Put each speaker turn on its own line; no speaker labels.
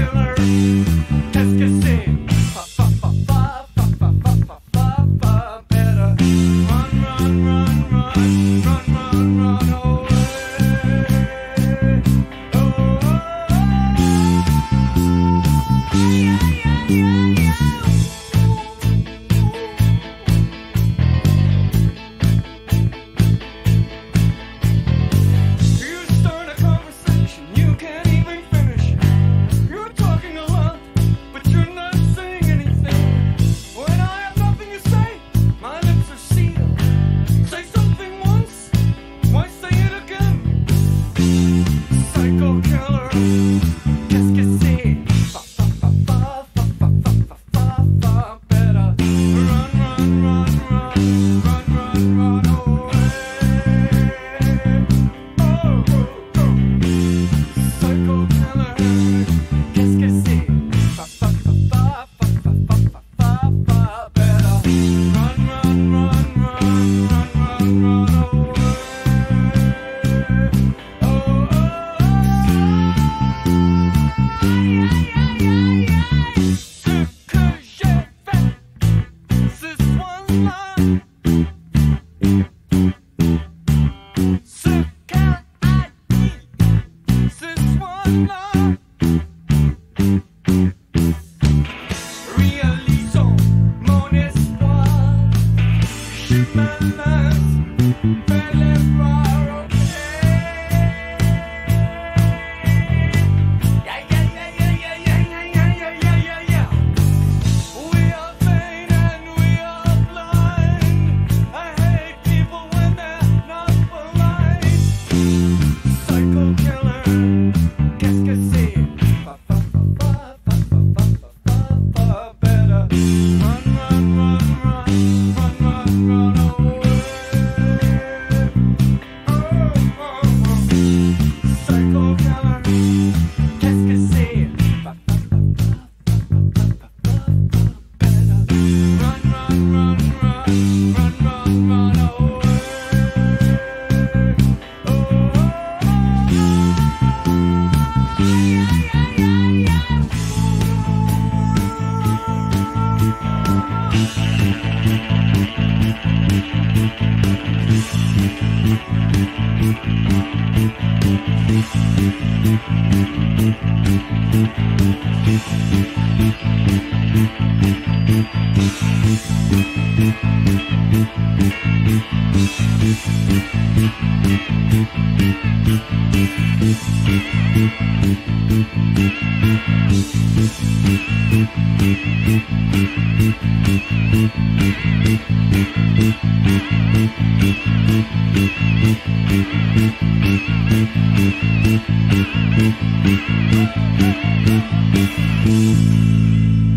killer. Psycho killer. Música Música Thank Thank you.